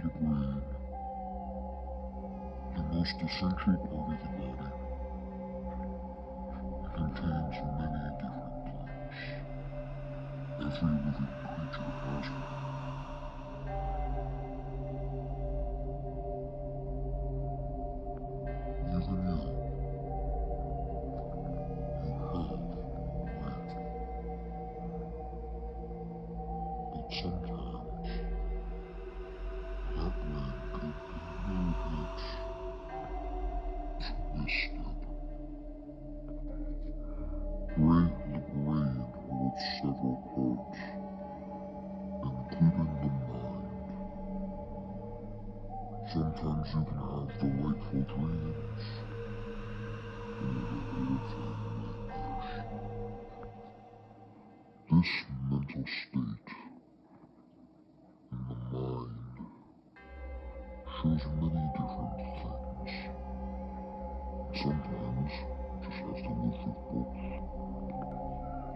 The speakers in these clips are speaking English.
Your brain, the most essential part of the body, contains many different things. Every living creature has one. Even you. Several parts, including the mind. Sometimes you can have delightful dreams. This mental state in the mind shows many different things. Sometimes just has to live with both.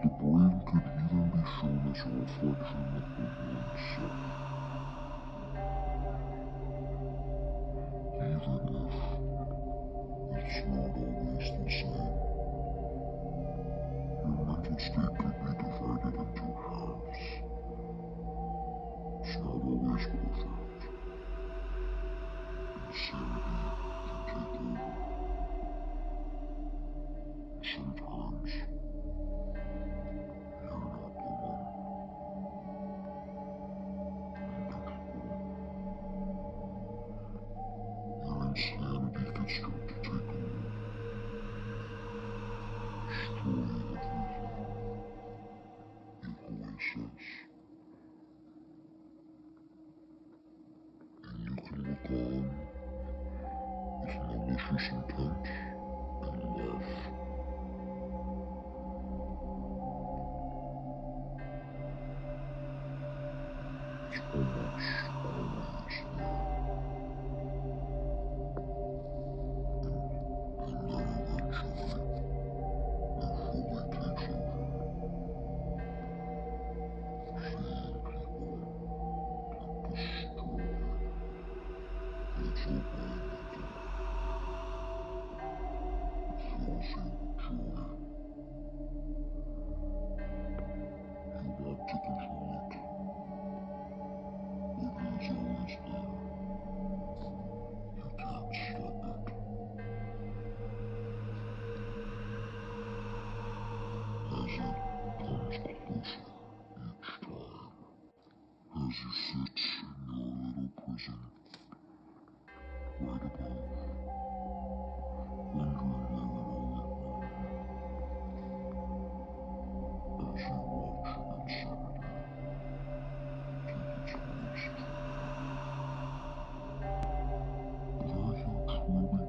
The brain could even be shown as a reflection of oneself. Even if it's not always the same. Your mental state could be divided into halves. It's not always perfect. Insanity can take over. Sometimes Phương. As you sit in your little prison, right above, wondering where it all went wrong. As you watch insanity take its worst. But are you truly